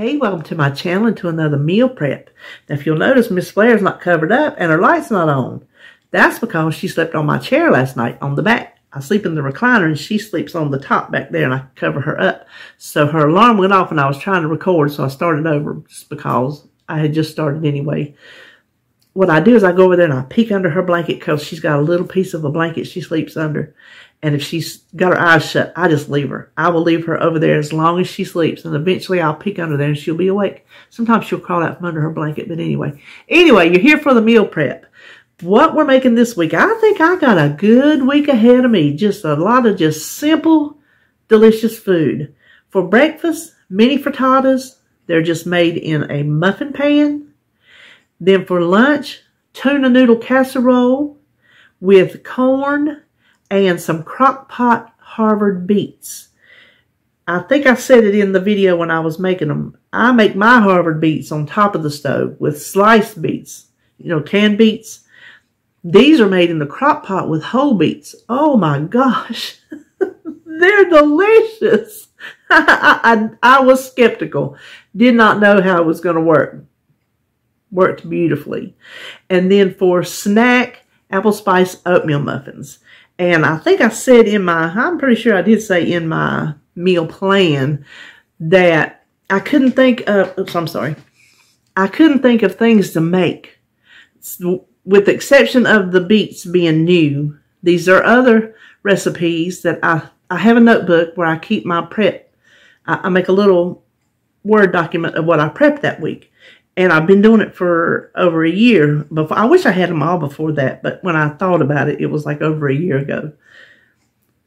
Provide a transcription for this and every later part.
Hey, welcome to my channel and to another meal prep. Now, if you'll notice, Miss Flair's not covered up and her light's not on. That's because she slept on my chair last night on the back. I sleep in the recliner and she sleeps on the top back there and I cover her up. So her alarm went off and I was trying to record, so I started over just because I had just started anyway. What I do is I go over there and I peek under her blanket because she's got a little piece of a blanket she sleeps under. And if she's got her eyes shut, I just leave her. I will leave her over there as long as she sleeps. And eventually I'll peek under there and she'll be awake. Sometimes she'll crawl out from under her blanket. But anyway, anyway, you're here for the meal prep. What we're making this week, I think I got a good week ahead of me. Just a lot of just simple, delicious food. For breakfast, mini frittatas. They're just made in a muffin pan. Then for lunch, tuna noodle casserole with corn, and some crock pot Harvard beets. I think I said it in the video when I was making them. I make my Harvard beets on top of the stove with sliced beets, you know, canned beets. These are made in the crock pot with whole beets. Oh my gosh. They're delicious. I, I, I was skeptical. Did not know how it was going to work. Worked beautifully. And then for snack, apple spice oatmeal muffins. And I think I said in my, I'm pretty sure I did say in my meal plan that I couldn't think of, oops, I'm sorry. I couldn't think of things to make. With the exception of the beets being new, these are other recipes that I, I have a notebook where I keep my prep. I, I make a little Word document of what I prepped that week. And I've been doing it for over a year. Before I wish I had them all before that, but when I thought about it, it was like over a year ago.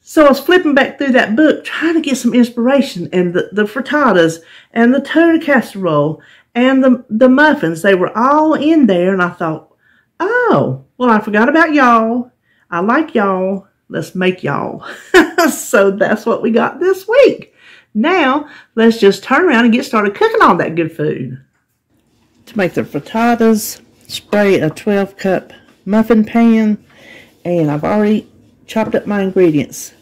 So I was flipping back through that book, trying to get some inspiration. And the, the frittatas and the tuna casserole and the, the muffins, they were all in there. And I thought, oh, well, I forgot about y'all. I like y'all. Let's make y'all. so that's what we got this week. Now, let's just turn around and get started cooking all that good food. To make the frittatas, spray a 12 cup muffin pan and I've already chopped up my ingredients.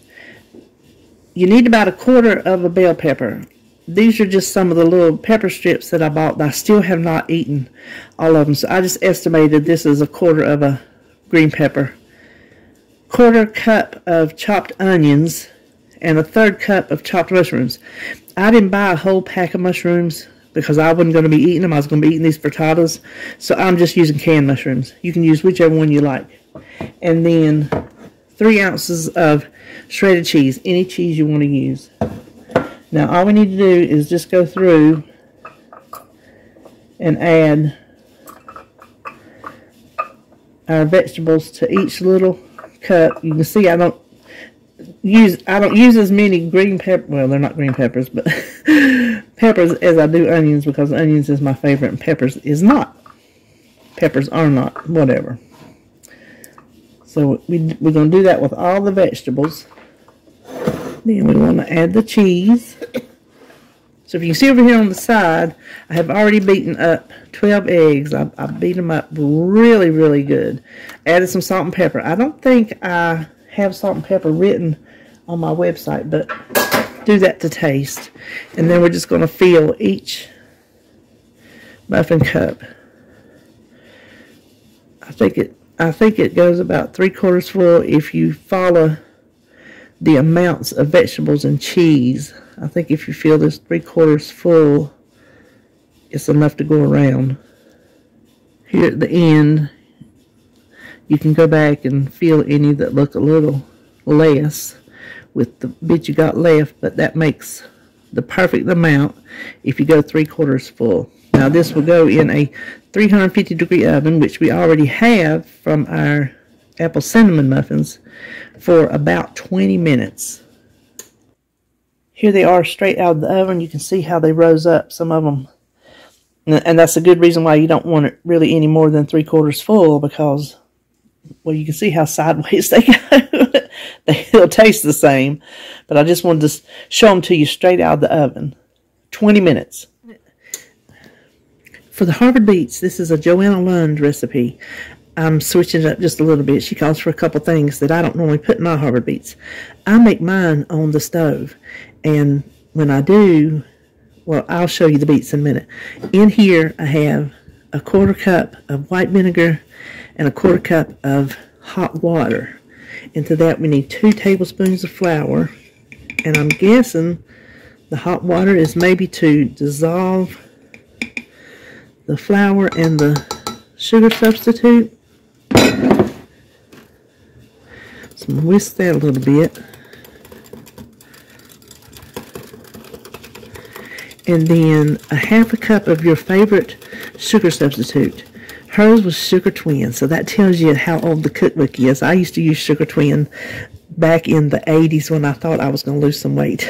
You need about a quarter of a bell pepper. These are just some of the little pepper strips that I bought that I still have not eaten all of them. So I just estimated this is a quarter of a green pepper. Quarter cup of chopped onions and a third cup of chopped mushrooms. I didn't buy a whole pack of mushrooms because I wasn't going to be eating them. I was going to be eating these frittatas. So I'm just using canned mushrooms. You can use whichever one you like. And then three ounces of shredded cheese, any cheese you want to use. Now all we need to do is just go through and add our vegetables to each little cup. You can see I don't use I don't use as many green pepper well they're not green peppers but peppers as I do onions because onions is my favorite and peppers is not. Peppers are not, whatever. So we, we're going to do that with all the vegetables. Then we want to add the cheese. So if you can see over here on the side, I have already beaten up 12 eggs. I, I beat them up really, really good. Added some salt and pepper. I don't think I have salt and pepper written on my website, but do that to taste. And then we're just going to fill each muffin cup. I think it I think it goes about three quarters full if you follow the amounts of vegetables and cheese. I think if you fill this three quarters full, it's enough to go around. Here at the end, you can go back and fill any that look a little less with the bit you got left, but that makes the perfect amount if you go three quarters full. Now this will go in a 350 degree oven, which we already have from our apple cinnamon muffins, for about 20 minutes. Here they are straight out of the oven. You can see how they rose up, some of them. And that's a good reason why you don't want it really any more than three quarters full because, well, you can see how sideways they go. They'll taste the same, but I just wanted to show them to you straight out of the oven. 20 minutes. For the Harvard Beets, this is a Joanna Lund recipe. I'm switching it up just a little bit. She calls for a couple things that I don't normally put in my Harvard Beets. I make mine on the stove, and when I do, well, I'll show you the beets in a minute. In here, I have a quarter cup of white vinegar and a quarter cup of hot water. Into that, we need two tablespoons of flour. And I'm guessing the hot water is maybe to dissolve the flour and the sugar substitute. So I'm whisk that a little bit. And then a half a cup of your favorite sugar substitute. Hers was Sugar Twin, so that tells you how old the cookbook is. I used to use Sugar Twin back in the 80s when I thought I was going to lose some weight.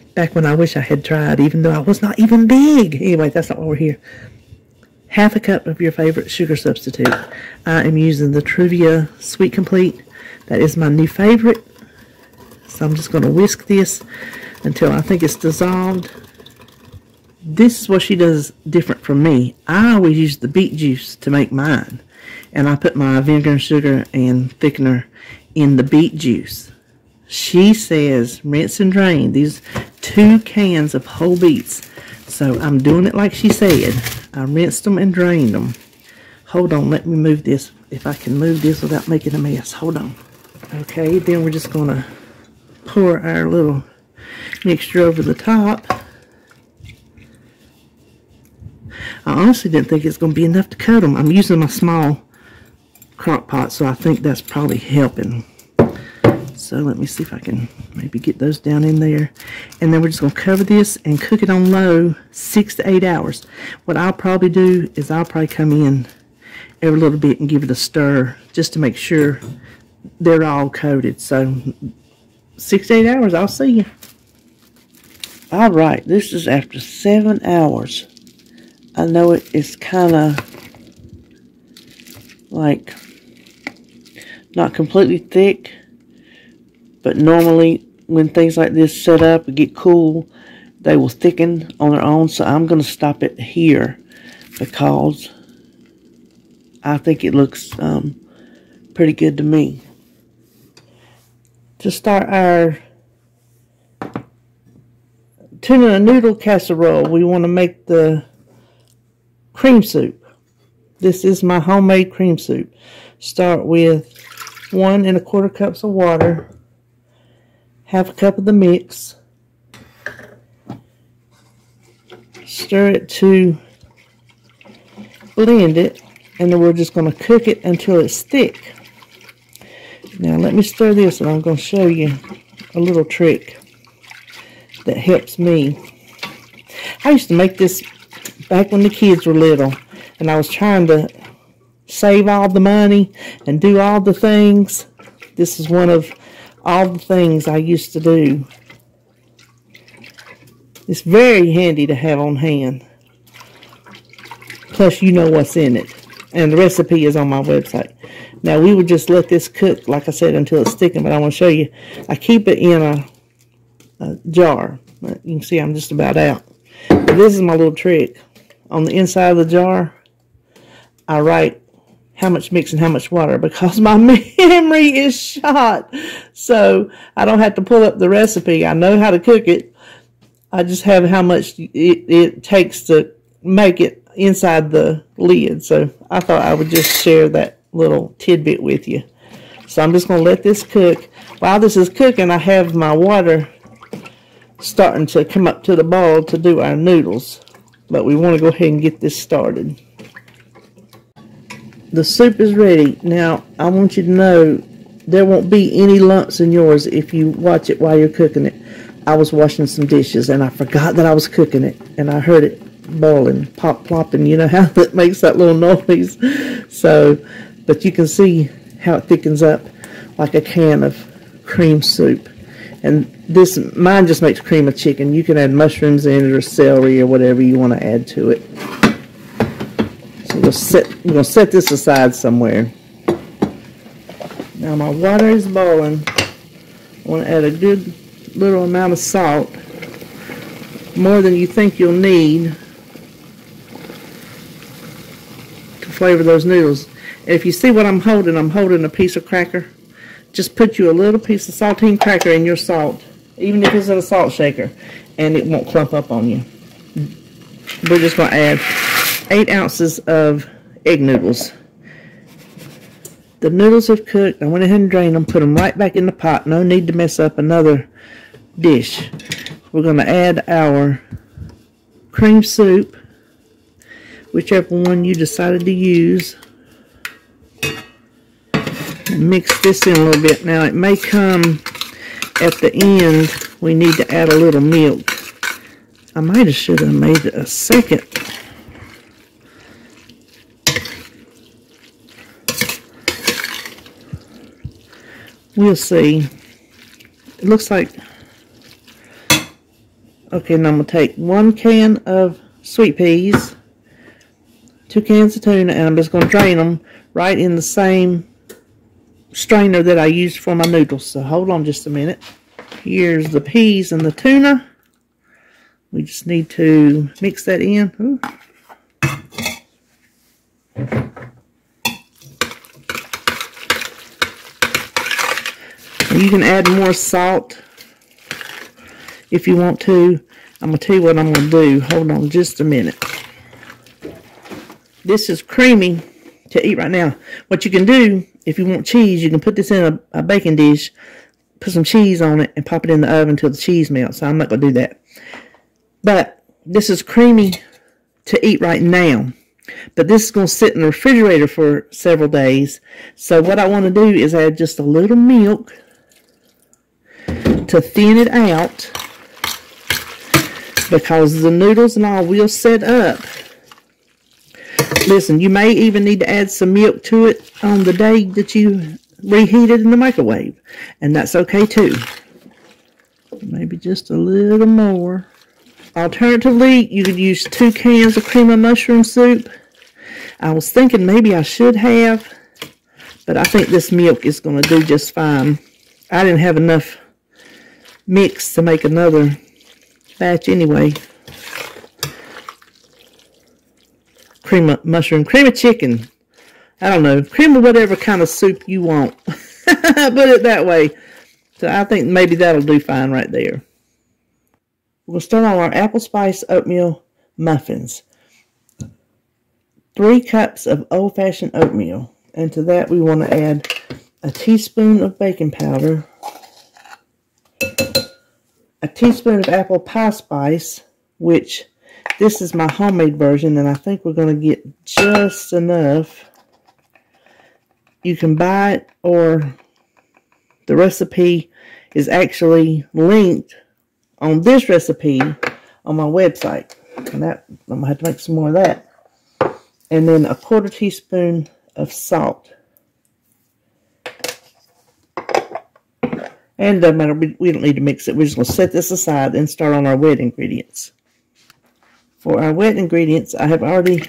back when I wish I had tried, even though I was not even big. Anyway, that's not why we're here. Half a cup of your favorite sugar substitute. I am using the Truvia Sweet Complete. That is my new favorite. So I'm just going to whisk this until I think it's dissolved this is what she does different from me. I always use the beet juice to make mine. And I put my vinegar and sugar and thickener in the beet juice. She says rinse and drain these two cans of whole beets. So I'm doing it like she said. I rinsed them and drained them. Hold on, let me move this. If I can move this without making a mess. Hold on. Okay, then we're just going to pour our little mixture over the top. I honestly didn't think it's going to be enough to cut them. I'm using my small crock pot, so I think that's probably helping. So let me see if I can maybe get those down in there. And then we're just going to cover this and cook it on low six to eight hours. What I'll probably do is I'll probably come in every little bit and give it a stir just to make sure they're all coated. So six to eight hours, I'll see you. All right, this is after seven hours. I know it is kind of like not completely thick, but normally when things like this set up and get cool, they will thicken on their own. So I'm going to stop it here because I think it looks um, pretty good to me. To start our tuna noodle casserole, we want to make the cream soup. This is my homemade cream soup. Start with one and a quarter cups of water, half a cup of the mix, stir it to blend it, and then we're just going to cook it until it's thick. Now let me stir this and I'm going to show you a little trick that helps me. I used to make this back when the kids were little and I was trying to save all the money and do all the things. This is one of all the things I used to do. It's very handy to have on hand. Plus, you know what's in it. And the recipe is on my website. Now, we would just let this cook, like I said, until it's thickened. But I want to show you. I keep it in a, a jar. You can see I'm just about out. This is my little trick on the inside of the jar, I write how much mix and how much water because my memory is shot. So I don't have to pull up the recipe. I know how to cook it. I just have how much it, it takes to make it inside the lid. So I thought I would just share that little tidbit with you. So I'm just going to let this cook. While this is cooking, I have my water starting to come up to the boil to do our noodles. But we want to go ahead and get this started. The soup is ready. Now, I want you to know there won't be any lumps in yours if you watch it while you're cooking it. I was washing some dishes and I forgot that I was cooking it and I heard it boiling, pop plopping. You know how that makes that little noise. So, but you can see how it thickens up like a can of cream soup. And this, mine just makes cream of chicken. You can add mushrooms in it or celery or whatever you want to add to it. So we'll set, we're to set this aside somewhere. Now my water is boiling. I want to add a good little amount of salt. More than you think you'll need to flavor those noodles. And if you see what I'm holding, I'm holding a piece of cracker just put you a little piece of saltine cracker in your salt, even if it's in a salt shaker, and it won't clump up on you. we're just going to add 8 ounces of egg noodles. The noodles have cooked. I went ahead and drained them, put them right back in the pot. No need to mess up another dish. We're going to add our cream soup, whichever one you decided to use. Mix this in a little bit. Now it may come at the end, we need to add a little milk. I might have should have made a second we'll see. It looks like, okay, now I'm going to take one can of sweet peas, two cans of tuna, and I'm just going to drain them right in the same strainer that I used for my noodles. So hold on just a minute. Here's the peas and the tuna. We just need to mix that in. Ooh. You can add more salt if you want to. I'm going to tell you what I'm going to do. Hold on just a minute. This is creamy to eat right now. What you can do, if you want cheese, you can put this in a, a baking dish, put some cheese on it, and pop it in the oven until the cheese melts. So I'm not going to do that. But this is creamy to eat right now. But this is going to sit in the refrigerator for several days. So what I want to do is add just a little milk to thin it out because the noodles and all will set up. Listen, you may even need to add some milk to it on the day that you reheat it in the microwave. And that's okay too. Maybe just a little more. Alternatively, you could use two cans of cream of mushroom soup. I was thinking maybe I should have, but I think this milk is going to do just fine. I didn't have enough mix to make another batch anyway. Cream of mushroom, cream of chicken. I don't know, cream of whatever kind of soup you want. Put it that way. So I think maybe that'll do fine right there. We'll start on our apple spice oatmeal muffins. Three cups of old-fashioned oatmeal. And to that we want to add a teaspoon of baking powder, a teaspoon of apple pie spice, which this is my homemade version, and I think we're going to get just enough. You can buy it, or the recipe is actually linked on this recipe on my website. And that I'm going to have to make some more of that. And then a quarter teaspoon of salt. And doesn't matter, we, we don't need to mix it. We're just going to set this aside and start on our wet ingredients. For our wet ingredients, I have already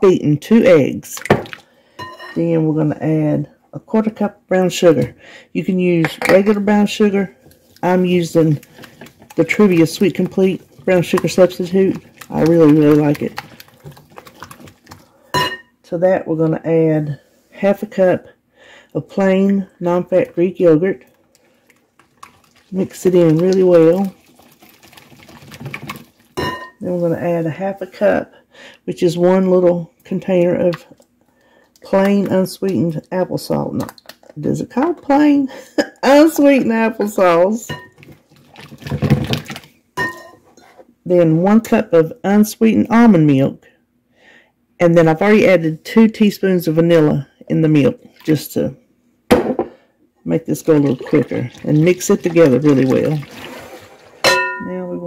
beaten two eggs. Then we're going to add a quarter cup brown sugar. You can use regular brown sugar. I'm using the Truvia Sweet Complete brown sugar substitute. I really, really like it. To that, we're going to add half a cup of plain non-fat Greek yogurt. Mix it in really well. Then we're going to add a half a cup, which is one little container of plain unsweetened applesauce. No, does it call plain? unsweetened applesauce. Then one cup of unsweetened almond milk. And then I've already added two teaspoons of vanilla in the milk just to make this go a little quicker and mix it together really well.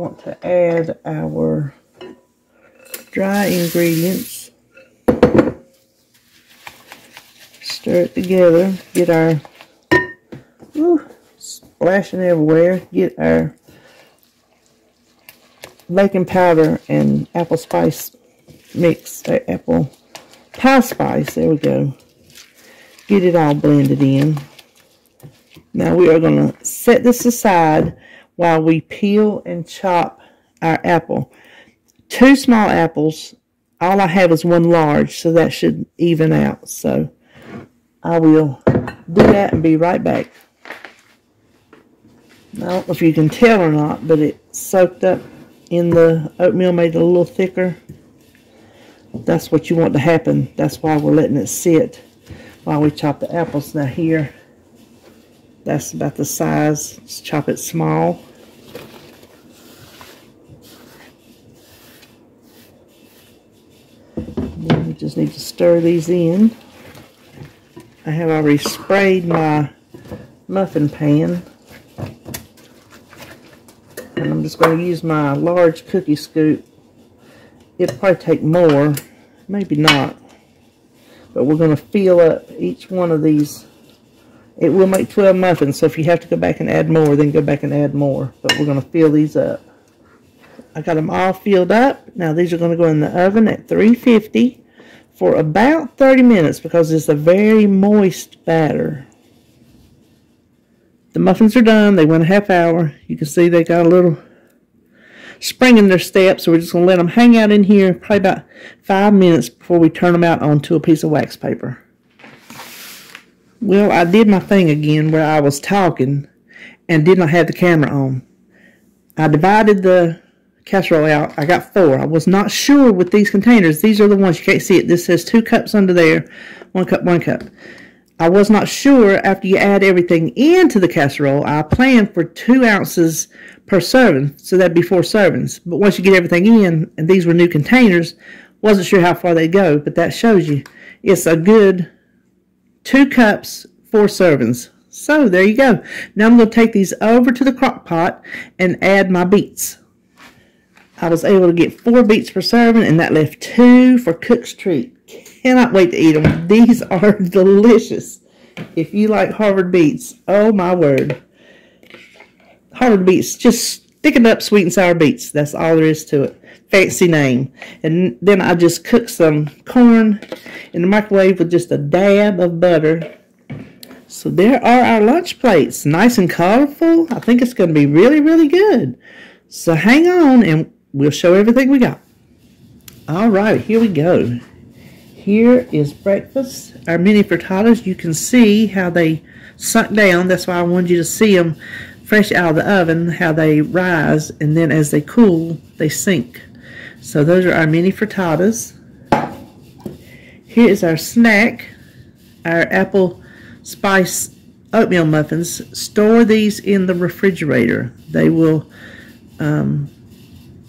Want to add our dry ingredients. Stir it together. Get our, ooh, splashing everywhere. Get our baking powder and apple spice mix, uh, apple pie spice. There we go. Get it all blended in. Now we are going to set this aside while we peel and chop our apple. Two small apples. All I have is one large, so that should even out. So I will do that and be right back. I don't know if you can tell or not, but it soaked up in the oatmeal, made it a little thicker. That's what you want to happen. That's why we're letting it sit while we chop the apples. Now here, that's about the size. Let's chop it small. Then we just need to stir these in. I have already sprayed my muffin pan. And I'm just going to use my large cookie scoop. It'll probably take more, maybe not. But we're going to fill up each one of these. It will make 12 muffins, so if you have to go back and add more, then go back and add more. But we're going to fill these up. I got them all filled up. Now these are going to go in the oven at 350 for about 30 minutes because it's a very moist batter. The muffins are done. They went a half hour. You can see they got a little spring in their step, so we're just going to let them hang out in here probably about five minutes before we turn them out onto a piece of wax paper. Well, I did my thing again where I was talking and did not have the camera on. I divided the casserole out. I got four. I was not sure with these containers. These are the ones you can't see it. This says two cups under there. One cup, one cup. I was not sure after you add everything into the casserole. I planned for two ounces per serving, so that'd be four servings. But once you get everything in, and these were new containers, wasn't sure how far they go, but that shows you it's a good two cups, four servings. So there you go. Now I'm going to take these over to the crock pot and add my beets. I was able to get four beets per serving, and that left two for Cook's Treat. Cannot wait to eat them. These are delicious. If you like Harvard beets, oh my word. Harvard beets, just thickened up sweet and sour beets. That's all there is to it. Fancy name. And then I just cooked some corn in the microwave with just a dab of butter. So there are our lunch plates. Nice and colorful. I think it's going to be really, really good. So hang on and we'll show everything we got. All right, here we go. Here is breakfast. Our mini frittatas, you can see how they sunk down. That's why I wanted you to see them fresh out of the oven, how they rise, and then as they cool, they sink. So those are our mini frittatas. Here is our snack, our apple spice oatmeal muffins. Store these in the refrigerator. They will um,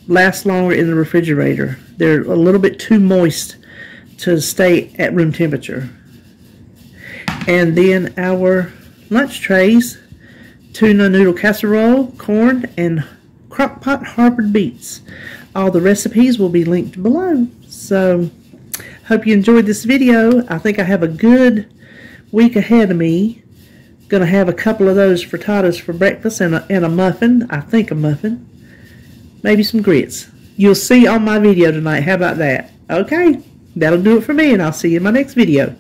last longer in the refrigerator. They're a little bit too moist to stay at room temperature. And then our lunch trays, tuna noodle casserole, corn, and crockpot Harvard beets. All the recipes will be linked below. So, hope you enjoyed this video. I think I have a good week ahead of me. Gonna have a couple of those frittatas for breakfast and a, and a muffin. I think a muffin maybe some grits. You'll see on my video tonight. How about that? Okay, that'll do it for me, and I'll see you in my next video.